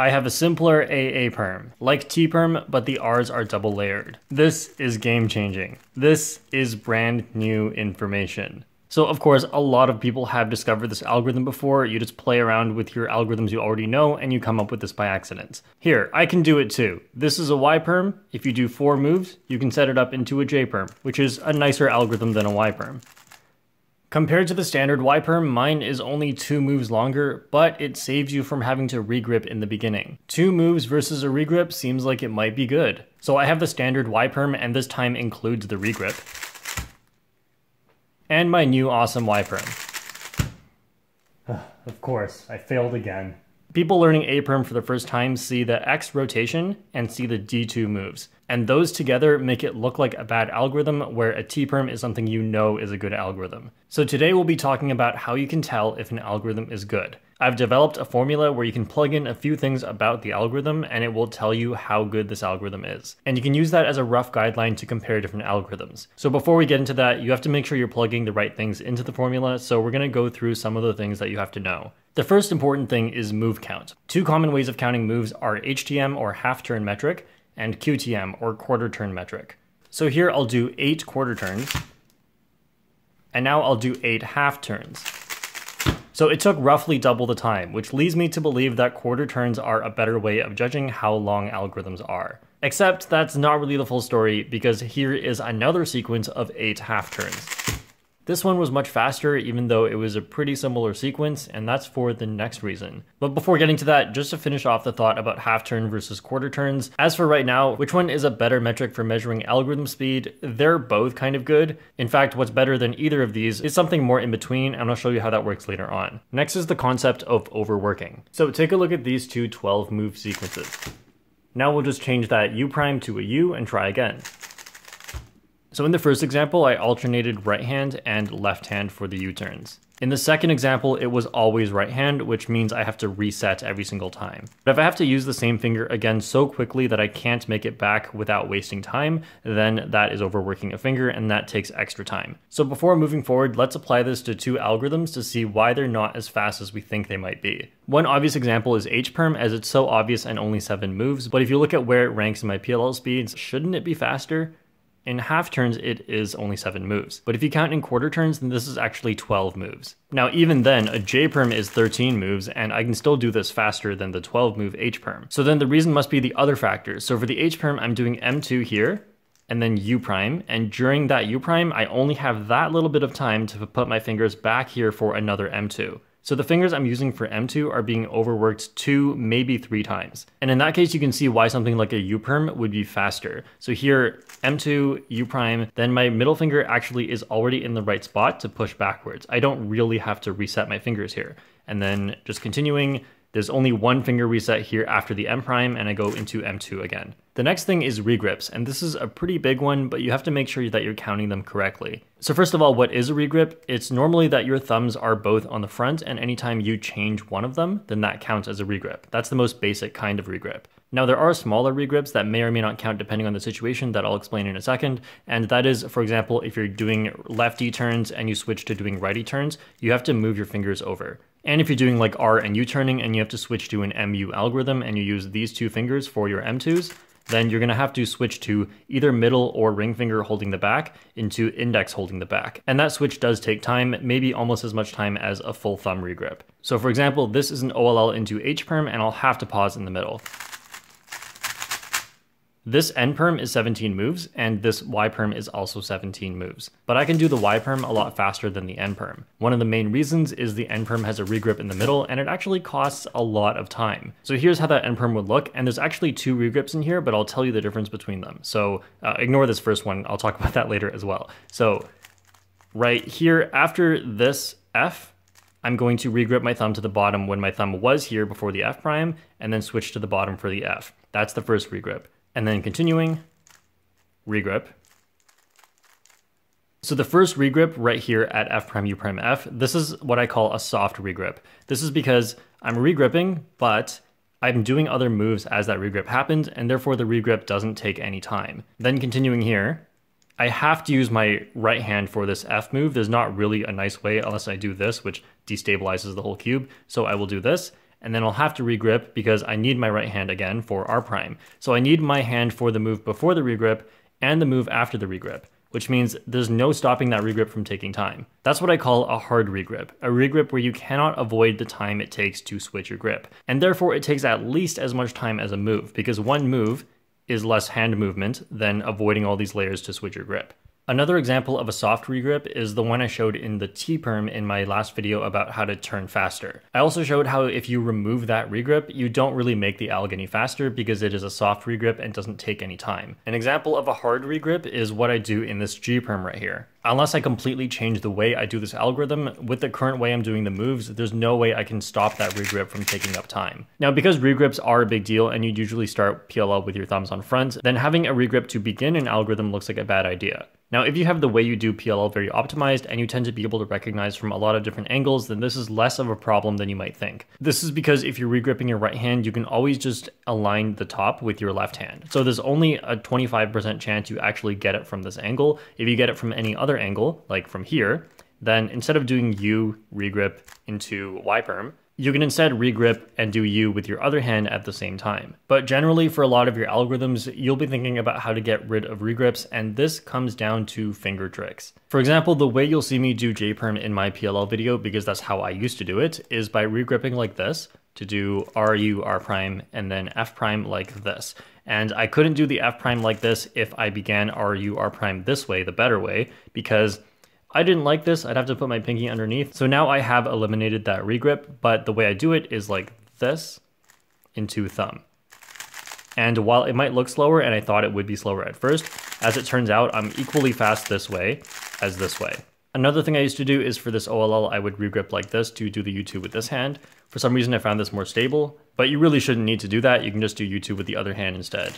I have a simpler AA perm, like T perm, but the R's are double layered. This is game changing. This is brand new information. So of course, a lot of people have discovered this algorithm before. You just play around with your algorithms you already know and you come up with this by accident. Here, I can do it too. This is a Y perm. If you do four moves, you can set it up into a J perm, which is a nicer algorithm than a Y perm. Compared to the standard Y perm, mine is only two moves longer, but it saves you from having to regrip in the beginning. Two moves versus a regrip seems like it might be good. So I have the standard Y perm and this time includes the regrip and my new awesome Y perm. of course, I failed again. People learning A perm for the first time see the X rotation and see the D2 moves. And those together make it look like a bad algorithm where a T perm is something you know is a good algorithm. So today we'll be talking about how you can tell if an algorithm is good. I've developed a formula where you can plug in a few things about the algorithm and it will tell you how good this algorithm is. And you can use that as a rough guideline to compare different algorithms. So before we get into that, you have to make sure you're plugging the right things into the formula, so we're gonna go through some of the things that you have to know. The first important thing is move count. Two common ways of counting moves are HTM or half turn metric and QTM or quarter turn metric. So here I'll do eight quarter turns, and now I'll do eight half turns. So it took roughly double the time, which leads me to believe that quarter turns are a better way of judging how long algorithms are. Except that's not really the full story because here is another sequence of 8 half turns. This one was much faster even though it was a pretty similar sequence and that's for the next reason. But before getting to that, just to finish off the thought about half turn versus quarter turns, as for right now, which one is a better metric for measuring algorithm speed? They're both kind of good. In fact, what's better than either of these is something more in between and I'll show you how that works later on. Next is the concept of overworking. So take a look at these two 12 move sequences. Now we'll just change that U prime to a U and try again. So in the first example, I alternated right hand and left hand for the U-turns. In the second example, it was always right hand, which means I have to reset every single time. But if I have to use the same finger again so quickly that I can't make it back without wasting time, then that is overworking a finger and that takes extra time. So before moving forward, let's apply this to two algorithms to see why they're not as fast as we think they might be. One obvious example is H-perm as it's so obvious and only 7 moves, but if you look at where it ranks in my PLL speeds, shouldn't it be faster? In half turns, it is only 7 moves. But if you count in quarter turns, then this is actually 12 moves. Now, even then, a J-perm is 13 moves, and I can still do this faster than the 12 move H-perm. So then the reason must be the other factors. So for the H-perm, I'm doing M2 here, and then U prime, and during that U prime, I only have that little bit of time to put my fingers back here for another M2. So the fingers I'm using for M2 are being overworked two, maybe three times. And in that case, you can see why something like a U perm would be faster. So here, M2, U prime, then my middle finger actually is already in the right spot to push backwards. I don't really have to reset my fingers here. And then just continuing, there's only one finger reset here after the M prime and I go into M2 again. The next thing is regrips, and this is a pretty big one, but you have to make sure that you're counting them correctly. So first of all, what is a regrip? It's normally that your thumbs are both on the front and anytime you change one of them, then that counts as a regrip. That's the most basic kind of regrip. Now there are smaller regrips that may or may not count depending on the situation that I'll explain in a second. And that is, for example, if you're doing lefty turns and you switch to doing righty turns, you have to move your fingers over. And if you're doing like R and U turning and you have to switch to an MU algorithm and you use these two fingers for your M2s, then you're gonna have to switch to either middle or ring finger holding the back into index holding the back. And that switch does take time, maybe almost as much time as a full thumb regrip. So for example, this is an OLL into H perm and I'll have to pause in the middle. This N perm is 17 moves, and this Y perm is also 17 moves. But I can do the Y perm a lot faster than the N perm. One of the main reasons is the N perm has a regrip in the middle, and it actually costs a lot of time. So here's how that N perm would look, and there's actually two regrips in here, but I'll tell you the difference between them. So uh, ignore this first one, I'll talk about that later as well. So right here, after this F, I'm going to regrip my thumb to the bottom when my thumb was here before the F prime, and then switch to the bottom for the F. That's the first regrip and then continuing, regrip. So the first regrip right here at F prime U prime F, this is what I call a soft regrip. This is because I'm regripping, but I'm doing other moves as that regrip happens, and therefore the regrip doesn't take any time. Then continuing here, I have to use my right hand for this F move. There's not really a nice way unless I do this, which destabilizes the whole cube. So I will do this, and then I'll have to regrip because I need my right hand again for R prime. So I need my hand for the move before the regrip and the move after the regrip, which means there's no stopping that regrip from taking time. That's what I call a hard regrip, a regrip where you cannot avoid the time it takes to switch your grip. And therefore it takes at least as much time as a move because one move is less hand movement than avoiding all these layers to switch your grip. Another example of a soft regrip is the one I showed in the T-perm in my last video about how to turn faster. I also showed how if you remove that regrip, you don't really make the alg any faster because it is a soft regrip and doesn't take any time. An example of a hard regrip is what I do in this G-perm right here. Unless I completely change the way I do this algorithm, with the current way I'm doing the moves, there's no way I can stop that regrip from taking up time. Now, because regrips are a big deal and you usually start PLL with your thumbs on front, then having a regrip to begin an algorithm looks like a bad idea. Now, if you have the way you do PLL very optimized and you tend to be able to recognize from a lot of different angles, then this is less of a problem than you might think. This is because if you're regripping your right hand, you can always just align the top with your left hand. So there's only a 25% chance you actually get it from this angle. If you get it from any other angle, like from here, then instead of doing U regrip into Y perm, you can instead regrip and do U with your other hand at the same time. But generally for a lot of your algorithms, you'll be thinking about how to get rid of regrips and this comes down to finger tricks. For example, the way you'll see me do J-perm in my PLL video, because that's how I used to do it, is by regripping like this to do RU, R prime, and then F prime like this. And I couldn't do the F prime like this if I began RU, R prime this way, the better way, because I didn't like this, I'd have to put my pinky underneath. So now I have eliminated that regrip, but the way I do it is like this into thumb. And while it might look slower, and I thought it would be slower at first, as it turns out, I'm equally fast this way as this way. Another thing I used to do is for this OLL, I would regrip like this to do the U2 with this hand. For some reason, I found this more stable, but you really shouldn't need to do that. You can just do U2 with the other hand instead.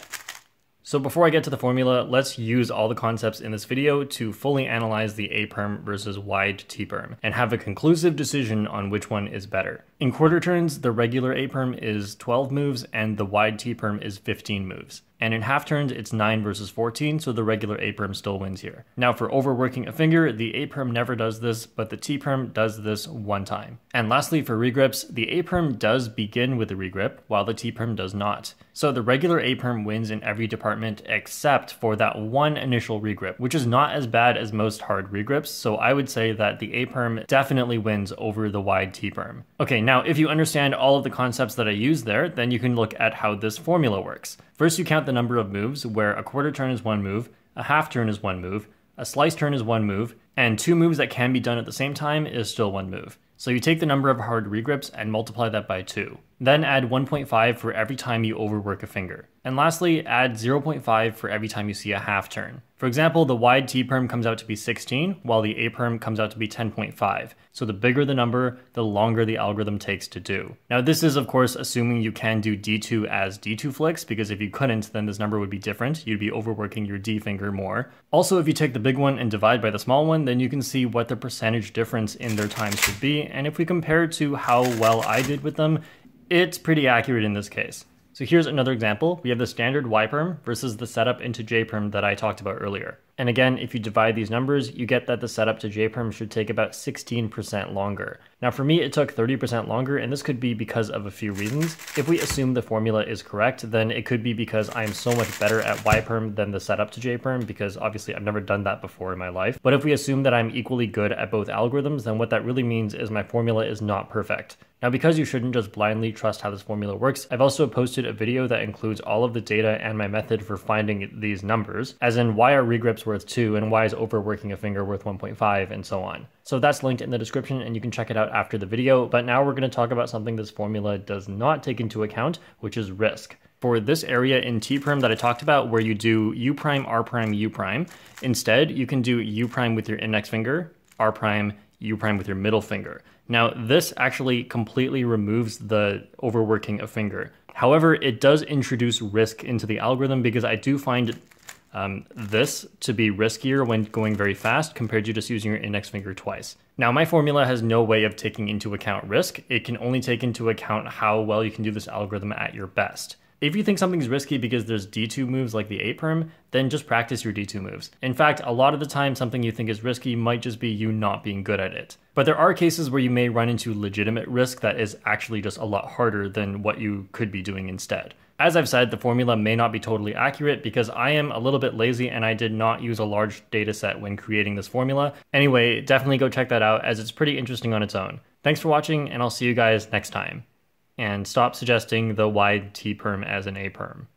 So before I get to the formula, let's use all the concepts in this video to fully analyze the A-perm versus wide T-perm and have a conclusive decision on which one is better. In quarter turns, the regular A-perm is 12 moves and the wide T-perm is 15 moves. And in half turns, it's 9 versus 14, so the regular A-perm still wins here. Now for overworking a finger, the A-perm never does this, but the T-perm does this one time. And lastly, for regrips, the A-perm does begin with a regrip, while the T-perm does not. So the regular A-perm wins in every department except for that one initial regrip, which is not as bad as most hard regrips, so I would say that the A-perm definitely wins over the wide T-perm. Okay, now if you understand all of the concepts that I use there, then you can look at how this formula works. First, you count the number of moves, where a quarter turn is one move, a half turn is one move, a slice turn is one move, and two moves that can be done at the same time is still one move. So you take the number of hard regrips and multiply that by 2. Then add 1.5 for every time you overwork a finger. And lastly, add 0.5 for every time you see a half turn. For example, the wide T-perm comes out to be 16, while the A-perm comes out to be 10.5. So the bigger the number, the longer the algorithm takes to do. Now this is of course assuming you can do D2 as D2 flicks, because if you couldn't, then this number would be different. You'd be overworking your D finger more. Also, if you take the big one and divide by the small one, then you can see what the percentage difference in their time should be. And if we compare to how well I did with them, it's pretty accurate in this case. So here's another example. We have the standard Y-perm versus the setup into J-perm that I talked about earlier. And again, if you divide these numbers, you get that the setup to J-perm should take about 16% longer. Now for me, it took 30% longer, and this could be because of a few reasons. If we assume the formula is correct, then it could be because I'm so much better at Y-perm than the setup to J-perm, because obviously I've never done that before in my life. But if we assume that I'm equally good at both algorithms, then what that really means is my formula is not perfect. Now, because you shouldn't just blindly trust how this formula works, I've also posted a video that includes all of the data and my method for finding these numbers, as in why are regrips worth 2 and why is overworking a finger worth 1.5 and so on. So that's linked in the description and you can check it out after the video, but now we're going to talk about something this formula does not take into account, which is risk for this area in T perm that I talked about where you do U prime, R prime, U prime. Instead, you can do U prime with your index finger, R prime, U prime with your middle finger. Now, this actually completely removes the overworking a finger. However, it does introduce risk into the algorithm because I do find um, this to be riskier when going very fast compared to just using your index finger twice. Now, my formula has no way of taking into account risk. It can only take into account how well you can do this algorithm at your best. If you think something's risky because there's D2 moves like the A perm, then just practice your D2 moves. In fact, a lot of the time, something you think is risky might just be you not being good at it. But there are cases where you may run into legitimate risk that is actually just a lot harder than what you could be doing instead. As I've said, the formula may not be totally accurate because I am a little bit lazy and I did not use a large data set when creating this formula. Anyway, definitely go check that out as it's pretty interesting on its own. Thanks for watching and I'll see you guys next time and stop suggesting the wide T perm as an A perm.